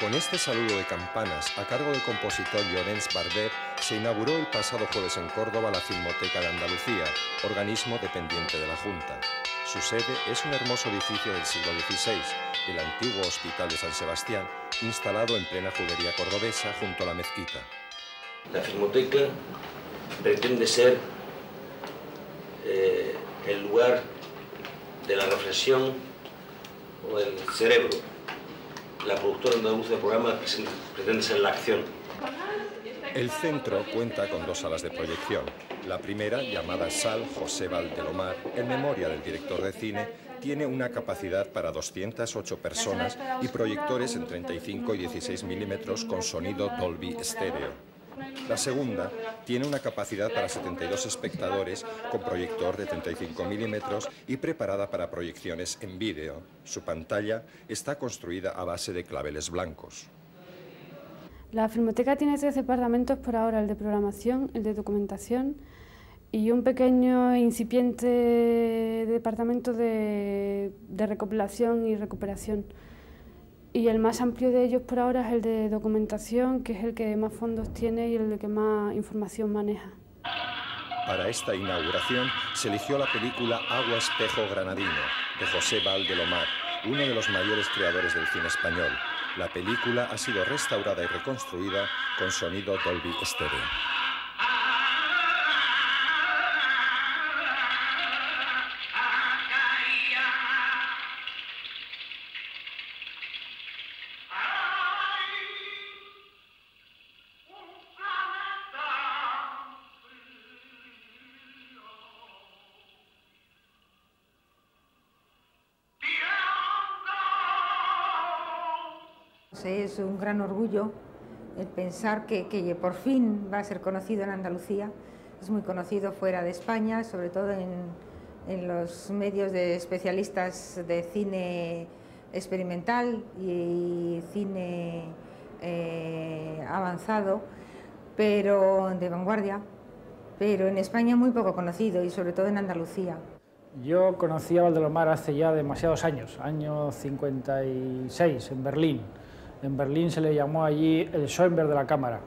Con este saludo de campanas a cargo del compositor Llorens Barber, se inauguró el pasado jueves en Córdoba la Filmoteca de Andalucía, organismo dependiente de la Junta. Su sede es un hermoso edificio del siglo XVI, el antiguo Hospital de San Sebastián, instalado en plena judería cordobesa junto a la mezquita. La Filmoteca pretende ser eh, el lugar de la reflexión o del cerebro la productora andaluza de programa pretende ser la acción. El centro cuenta con dos salas de proyección. La primera, llamada Sal José Valdelomar, en memoria del director de cine, tiene una capacidad para 208 personas y proyectores en 35 y 16 milímetros con sonido Dolby Stereo. La segunda tiene una capacidad para 72 espectadores con proyector de 35 milímetros y preparada para proyecciones en vídeo. Su pantalla está construida a base de claveles blancos. La Filmoteca tiene tres departamentos por ahora, el de programación, el de documentación y un pequeño e incipiente departamento de, de recopilación y recuperación. Y el más amplio de ellos por ahora es el de documentación, que es el que más fondos tiene y el que más información maneja. Para esta inauguración se eligió la película Agua Espejo Granadino, de José Valdelomar, uno de los mayores creadores del cine español. La película ha sido restaurada y reconstruida con sonido Dolby Stereo. Es un gran orgullo el pensar que, por fin va a ser conocido en Andalucía. Es muy conocido fuera de España, sobre todo en, los medios de especialistas de cine experimental y cine eh, avanzado, pero de vanguardia, pero en España muy poco conocido y sobre todo en Andalucía. Yo conocí a Valdelomar hace ya demasiados años, año 56, en Berlín. En Berlín se le llamó allí el Schoenberg de la cámara.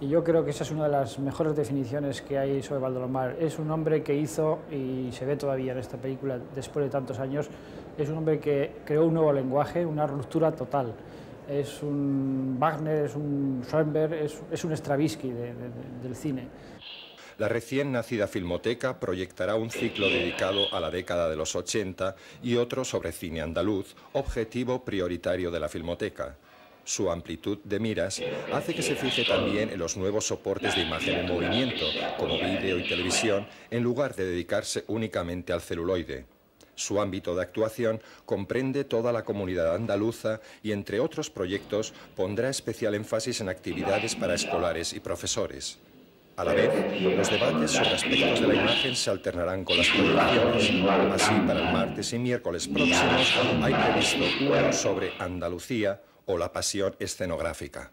Y yo creo que esa es una de las mejores definiciones que hay sobre Valdelomar. Es un hombre que hizo, y se ve todavía en esta película después de tantos años, es un hombre que creó un nuevo lenguaje, una ruptura total. Es un Wagner, es un Schoenberg, es, un Stravinsky del cine. La recién nacida Filmoteca proyectará un ciclo dedicado a la década de los 80 y otro sobre cine andaluz, objetivo prioritario de la Filmoteca. Su amplitud de miras hace que se fije también en los nuevos soportes de imagen en movimiento, como vídeo y televisión, en lugar de dedicarse únicamente al celuloide. Su ámbito de actuación comprende toda la comunidad andaluza y, entre otros proyectos, pondrá especial énfasis en actividades para escolares y profesores. A la vez, los debates sobre aspectos de la imagen se alternarán con las proyecciones. Así, para el martes y miércoles próximos hay previsto uno sobre Andalucía, o la pasión escenográfica.